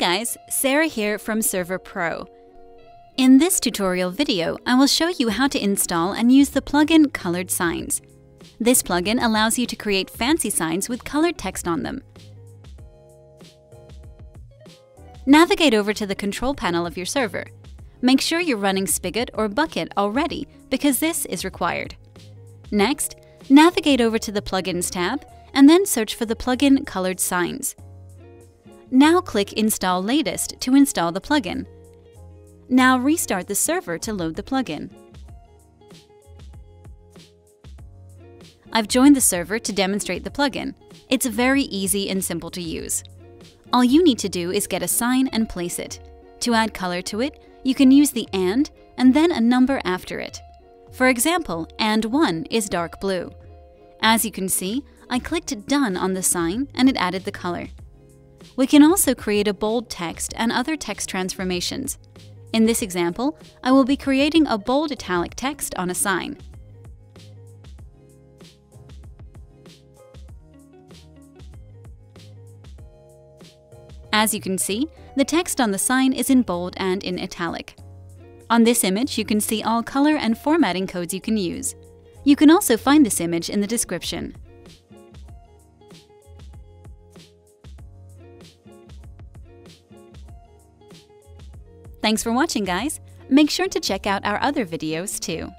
guys, Sarah here from Server Pro. In this tutorial video, I will show you how to install and use the plugin Colored Signs. This plugin allows you to create fancy signs with colored text on them. Navigate over to the control panel of your server. Make sure you're running Spigot or Bukkit already because this is required. Next, navigate over to the Plugins tab and then search for the plugin Colored Signs. Now click Install Latest to install the plugin. Now restart the server to load the plugin. I've joined the server to demonstrate the plugin. It's very easy and simple to use. All you need to do is get a sign and place it. To add color to it, you can use the AND and then a number after it. For example, AND 1 is dark blue. As you can see, I clicked Done on the sign and it added the color. We can also create a bold text and other text transformations. In this example, I will be creating a bold italic text on a sign. As you can see, the text on the sign is in bold and in italic. On this image, you can see all color and formatting codes you can use. You can also find this image in the description. Thanks for watching, guys! Make sure to check out our other videos too.